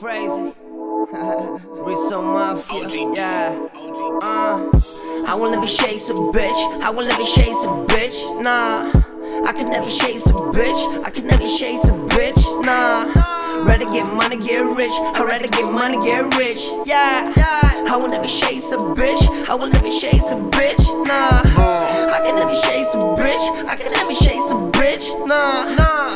Frazy. Rizzo Mafia. OG. Yeah. OG. Uh, I will never chase a bitch. I will never chase a bitch. Nah. I can never chase a bitch. I can never chase a bitch. Nah. Rather get money, get rich. I rather get money, get rich. Yeah, yeah. I will never chase a bitch. I will never chase a bitch. Nah. I can never chase a bitch. I can never chase a bitch. Nah. Nah.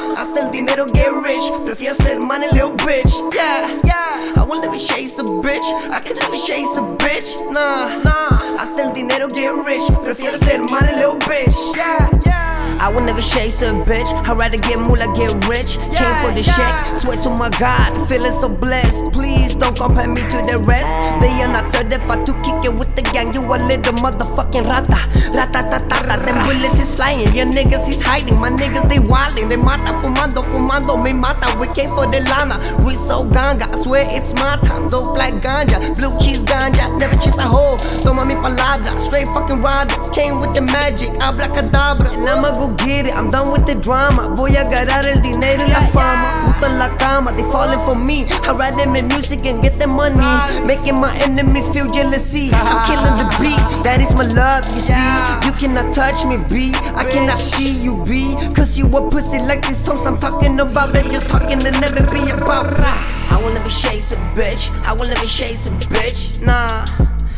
Get rich. Prefiero ser money, little bitch. Yeah. Yeah. I will never chase a bitch. I can never chase a bitch. Nah. Nah. I Hacer dinero, get rich. Prefiero ser money, little bitch. Yeah. Yeah. I will never chase a bitch. I'd rather get moolah, get rich. Came for the shit. Swear to my God, feeling so blessed. Please don't compare me to the rest. They are not certified to kick it with the gang. You a little motherfucking rata. Rata ta ta ta. Them bullets is flying. Your niggas is hiding. My niggas they wildin'. They mata fumando, fumando. Me mata. We came for the lana. We so ganga. I swear it's my time. Dope like ganja. Blue cheese ganja. Never chase a hole. Toma mi palabra. Straight fucking riders. Came with the magic. Abracadabra. And I'ma go get it. I'm done with the drama. Voy a agarrar el dinero y la fama. Puta la cama, they falling for me. I ride them in music and get the money. Making my enemies feel jealousy. I'm killing the beat, that is my love, you see. You cannot touch me, B. I cannot see you, B. Cause you a pussy like this host I'm talking about. They just talking and never be about this. I will never chase a bitch. I will never chase a bitch. Nah.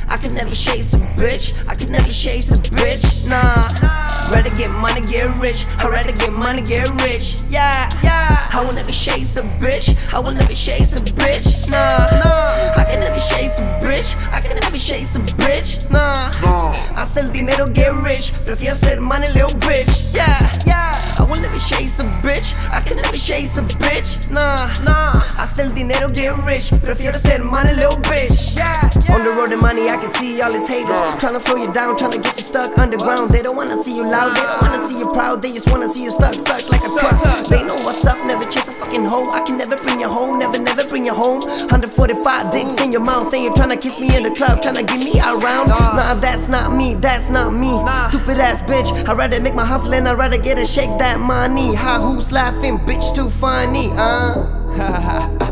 I can never chase a bitch. I can never chase a bitch. Nah. Rather get money, get rich. I rather get money, get rich. Yeah, yeah. I will never chase a bitch. I will never chase a bitch. Nah, nah. I can never chase a bitch. I can never chase a bitch. Nah. Hacer dinero, get rich. Prefiero ser money, little bitch. Yeah, yeah. I will never chase a bitch. I can never chase a bitch. Nah, nah. Hacer dinero, get rich. Prefiero ser money, little bitch. Yeah, yeah. On the road to money, I can see all his haters. Tryna slow you down, tryna get you stuck underground. They don't wanna see you loud, they don't wanna see you proud. They just wanna see you stuck, stuck like a truck. Fucking hoe. I can never bring you home, never, never bring you home. 145 dicks in your mouth, and you're tryna kiss me in the club, tryna get me around. Nah, that's not me, that's not me. Stupid ass bitch, I'd rather make my hustle and I'd rather get a shake that money. Ha, who's laughing? Bitch, too funny, uh.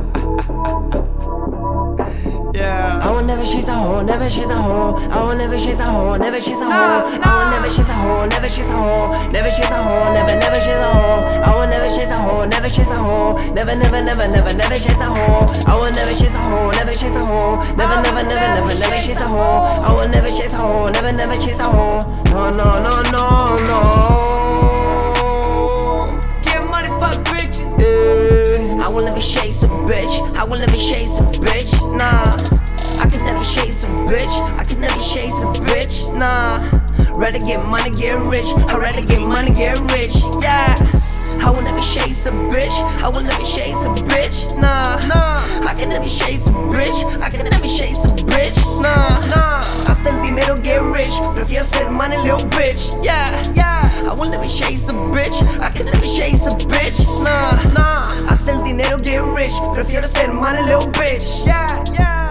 Yeah. Never chase a hoe, never chase a hoe. I will never chase a hoe, never chase a hoe. I will never chase a hoe, never chase a hoe. Never chase a hoe, never, never chase a hoe. I will never chase a hoe, never chase a hoe. Never, never, never, never, never chase a hoe. I will never chase a hoe, never chase a hoe. Never, never, never, never, never chase a hoe. I will never chase a hoe, never, never chase a hoe. No, no, no, no, no. Get money, fuck bitches. I will never chase a bitch. I will never chase a bitch. Nah. Rather get money, get rich. I rather get money, get rich. Yeah. I will never chase a bitch. I will never chase a bitch. Nah. Nah. I can never chase a bitch. I can never chase a bitch. Nah. Nah. Hacer dinero, get rich. Prefiero ser money, little bitch. Yeah. Yeah. I will never chase a bitch. I can never chase a bitch. Nah. Nah. Hacer dinero, get rich. Prefiero ser money, little bitch. Yeah. Yeah.